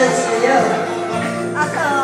I to you.